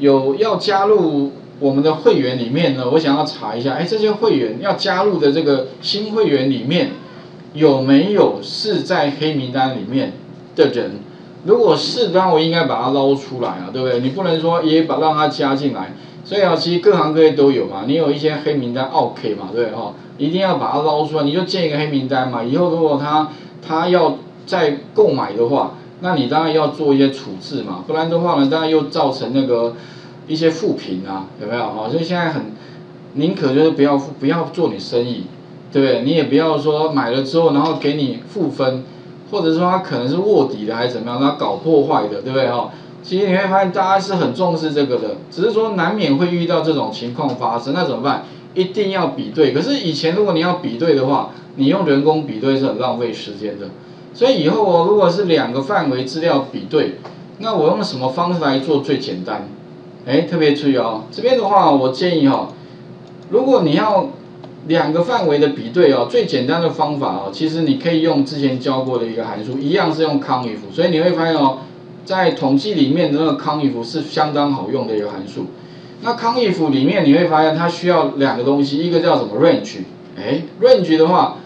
有要加入我们的会员里面呢，我想要查一下，哎，这些会员要加入的这个新会员里面有没有是在黑名单里面的人？如果是，当我应该把它捞出来啊，对不对？你不能说也把让他加进来。所以啊，其实各行各业都有嘛，你有一些黑名单，OK 嘛，对哈，一定要把它捞出来，你就建一个黑名单嘛。以后如果他他要再购买的话，那你当然要做一些处置嘛，不然的话呢，当然又造成那个一些负评啊，有没有哈？所以现在很宁可就是不要不要做你生意，对不对？你也不要说买了之后然后给你负分，或者说他可能是卧底的还是怎么样，他搞破坏的，对不对哈？其实你会发现，大家是很重视这个的，只是说难免会遇到这种情况发生，那怎么办？一定要比对。可是以前如果你要比对的话，你用人工比对是很浪费时间的。所以以后我如果是两个范围资料比对，那我用什么方式来做最简单？哎，特别注意哦，这边的话我建议哦，如果你要两个范围的比对哦，最简单的方法哦，其实你可以用之前教过的一个函数，一样是用 conif，所以你会发现哦。在统计里面的那个 conif 是相当好用的一个函数。那 conif 里面你会发现它需要两个东西，一个叫什么 range，哎，range 的话，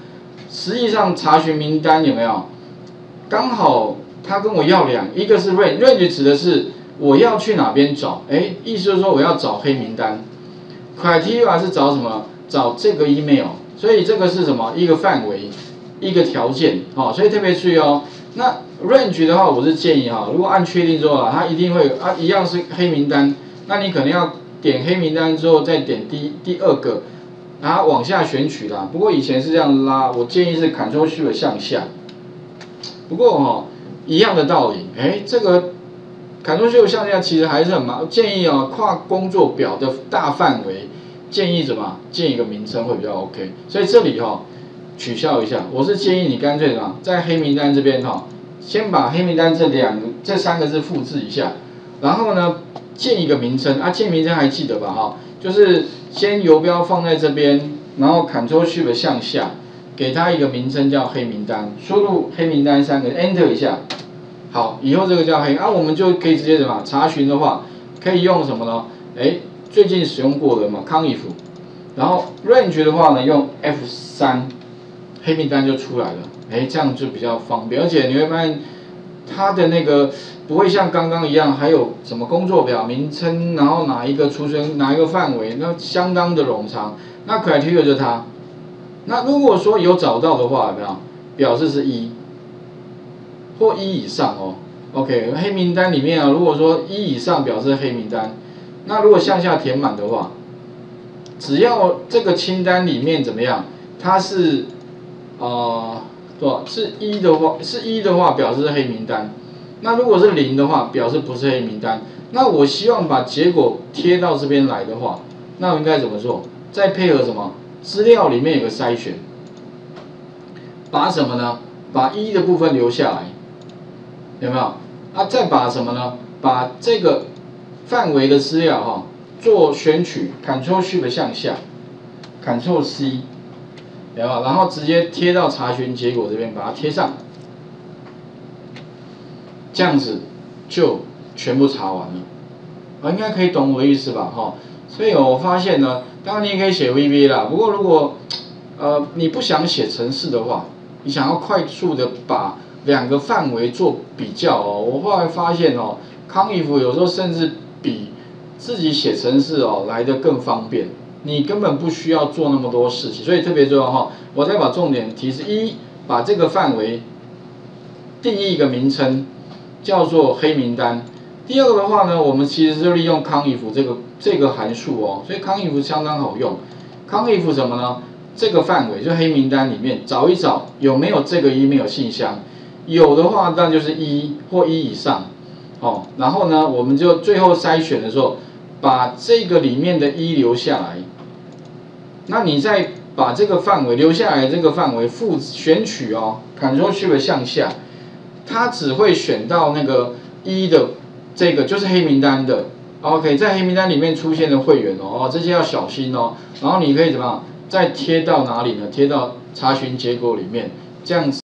实际上查询名单有没有？刚好他跟我要两，一个是 range，range 指的是我要去哪边找，哎，意思就是说我要找黑名单。criteria 是找什么？找这个 email，所以这个是什么？一个范围，一个条件，哦，所以特别注意哦。那 range 的话，我是建议哈，如果按确定之后啊，它一定会啊一样是黑名单，那你可能要点黑名单之后再点第第二个，然后往下选取啦。不过以前是这样拉，我建议是 Ctrl Shift 向下。不过哈，一样的道理，哎，这个 Ctrl Shift 向下其实还是很麻，建议啊跨工作表的大范围，建议怎么建一个名称会比较 OK。所以这里哈。取消一下，我是建议你干脆什么，在黑名单这边哈，先把黑名单这两、这三个字复制一下，然后呢，建一个名称啊，建名称还记得吧哈，就是先游标放在这边，然后 Ctrl Shift 向下，给它一个名称叫黑名单，输入黑名单三个，Enter 一下，好，以后这个叫黑，啊，我们就可以直接什么查询的话，可以用什么呢？哎，最近使用过的嘛，conif，然后 range 的话呢，用 F 三。黑名单就出来了，哎，这样就比较方便，而且你会发现它的那个不会像刚刚一样，还有什么工作表名称，然后哪一个出生哪一个范围，那相当的冗长。那 criteria 就是它。那如果说有找到的话，有没有表示是一或一以上哦？OK，黑名单里面啊，如果说一以上表示黑名单，那如果向下填满的话，只要这个清单里面怎么样，它是。啊，对是一的话，是一的话表示黑名单。那如果是零的话，表示不是黑名单。那我希望把结果贴到这边来的话，那我应该怎么做？再配合什么？资料里面有个筛选，把什么呢？把一的部分留下来，有没有？啊，再把什么呢？把这个范围的资料哈做选取，Ctrl Shift 向下，Ctrl C。然后，然后直接贴到查询结果这边，把它贴上，这样子就全部查完了。啊，应该可以懂我的意思吧？哈，所以我发现呢，当然你也可以写 VB 啦。不过如果呃你不想写程式的话，你想要快速的把两个范围做比较哦，我后来发现哦，康衣服有时候甚至比自己写程式哦来的更方便。你根本不需要做那么多事情，所以特别重要哈。我再把重点提示：一，把这个范围定义一个名称，叫做黑名单。第二个的话呢，我们其实就利用 conif 这个这个函数哦，所以 conif 相当好用。conif 什么呢？这个范围就黑名单里面找一找有没有这个 email 信箱，有的话那就是一或一以上，哦，然后呢，我们就最后筛选的时候，把这个里面的一留下来。那你再把这个范围留下来，这个范围复选取哦，Ctrl Shift 向下，它只会选到那个一的这个就是黑名单的，OK，在黑名单里面出现的会员哦，这些要小心哦。然后你可以怎么样？再贴到哪里呢？贴到查询结果里面，这样子。